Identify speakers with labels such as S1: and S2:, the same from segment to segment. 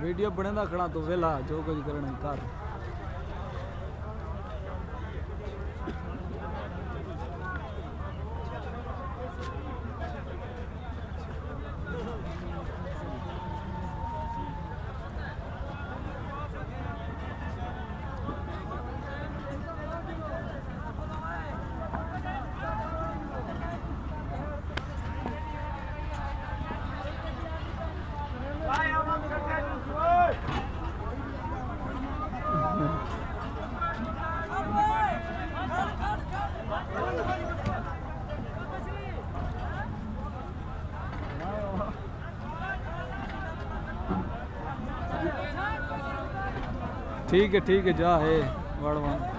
S1: Video ਬਣਾਉਂਦਾ ਖੜਾ ਤੂੰ ਵੇਲਾ ਜੋ ਕੁਝ ਕਰਨਾ ਕਰ ठीक है ठीक है जा है
S2: वाड़वान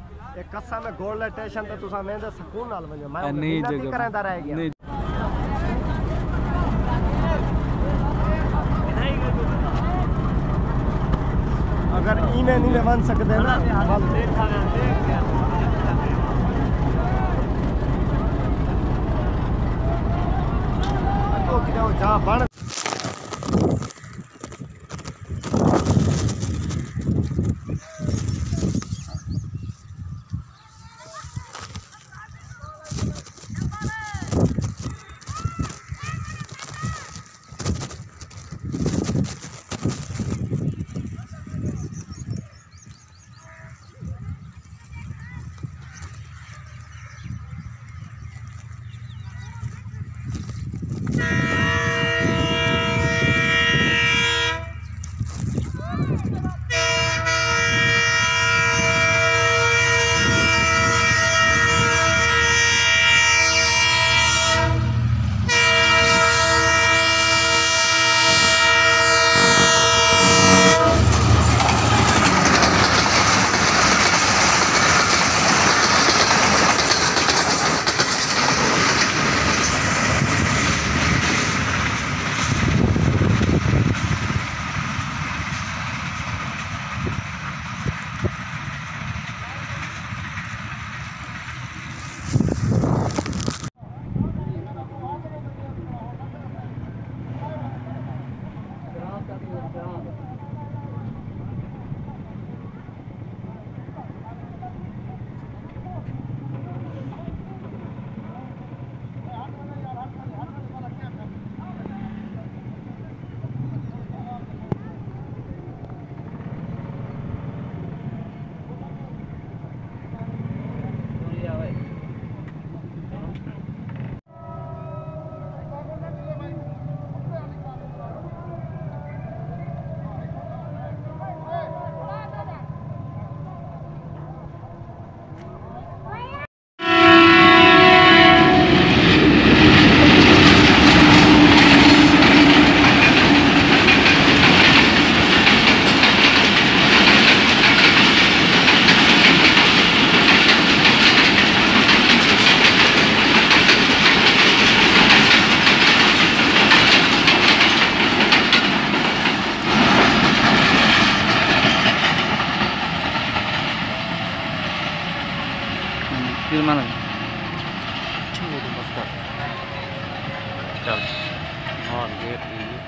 S2: ਇਹ ਕਸਮ ਹੈ ਗੋਲਡ ਸਟੇਸ਼ਨ ਤੇ ਤੁਸੀਂ ਵੇਂਦੇ ਸਕੂਨ ਨਾਲ ਵਜੋ ਮੈਂ
S1: नहीं
S2: ਮਿਹਨਤ ਹੀ
S1: जगह
S2: ਕਰਾਂਦਾ ਰਹਿ ਗਿਆ
S1: नहीं
S2: अगर इन्हें नहीं बन सकते ना जा बन
S3: Bir
S4: malın. Kim oldu başka? Gel. Abi gel.